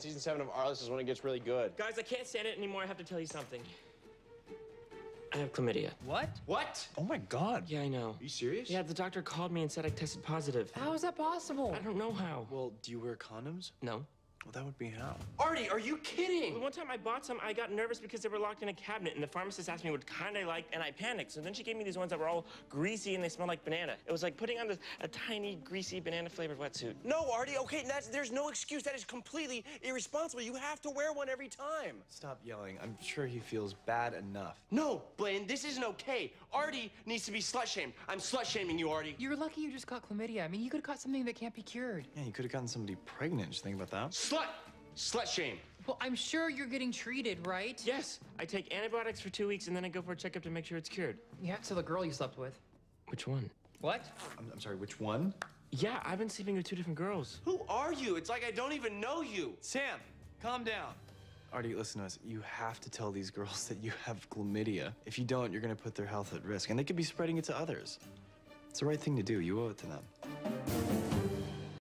Season seven of Arliss is when it gets really good. Guys, I can't stand it anymore. I have to tell you something. I have chlamydia. What? What? Oh my God. Yeah, I know. Are you serious? Yeah, the doctor called me and said I tested positive. How is that possible? I don't know how. Well, do you wear condoms? No. Well, that would be how. Artie, are you kidding? One time I bought some, I got nervous because they were locked in a cabinet, and the pharmacist asked me what kind I liked, and I panicked. So then she gave me these ones that were all greasy and they smelled like banana. It was like putting on this, a tiny, greasy, banana flavored wetsuit. No, Artie, okay, that's, there's no excuse. That is completely irresponsible. You have to wear one every time. Stop yelling. I'm sure he feels bad enough. No, Blaine, this isn't okay. Artie needs to be slut shamed. I'm slut shaming you, Artie. You're lucky you just caught chlamydia. I mean, you could have caught something that can't be cured. Yeah, you could have gotten somebody pregnant. Just think about that. Slut! Slut shame. Well, I'm sure you're getting treated, right? Yes, I take antibiotics for two weeks and then I go for a checkup to make sure it's cured. Yeah, have to tell the girl you slept with. Which one? What? I'm, I'm sorry, which one? Yeah, I've been sleeping with two different girls. Who are you? It's like I don't even know you. Sam, calm down. Artie, listen to us. You have to tell these girls that you have chlamydia. If you don't, you're going to put their health at risk, and they could be spreading it to others. It's the right thing to do. You owe it to them.